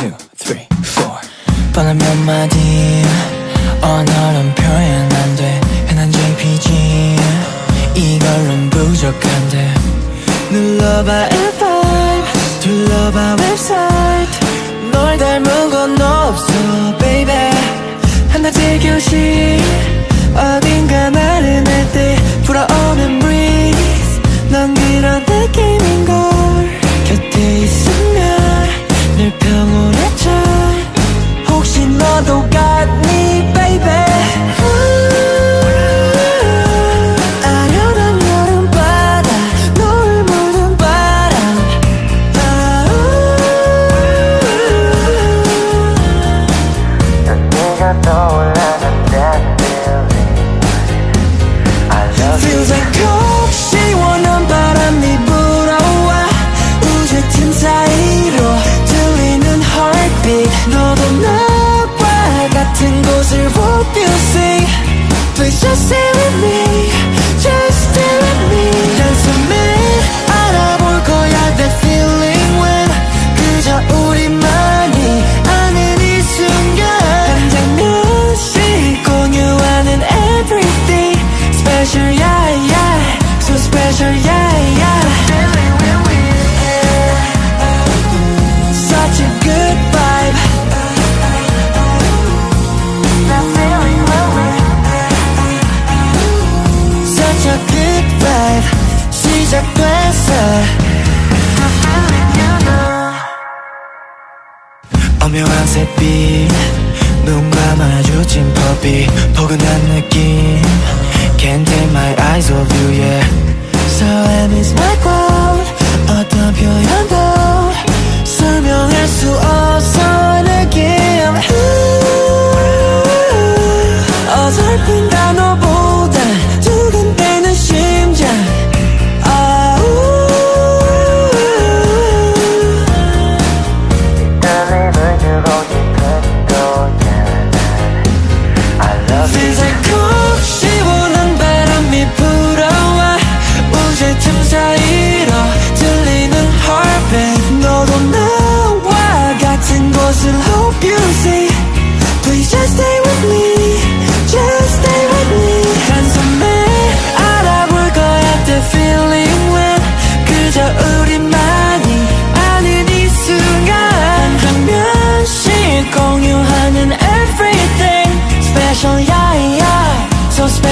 two, three, four. 뻔한 몇 마디. 언어론 표현 안 돼. 흔한 JPG 이걸론 부족한데. 눌러봐 앱 둘러봐 웹사이트. 널 닮은 건 없어 baby. 하나 제교시 어딘가 나 시작됐어. 오묘한 새빛 눈 감아주진 법이 포근한 느낌.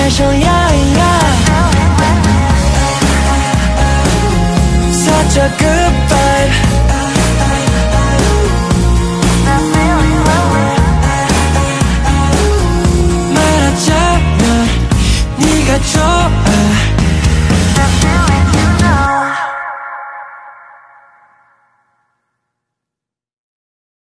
爱上呀呀，such a goodbye。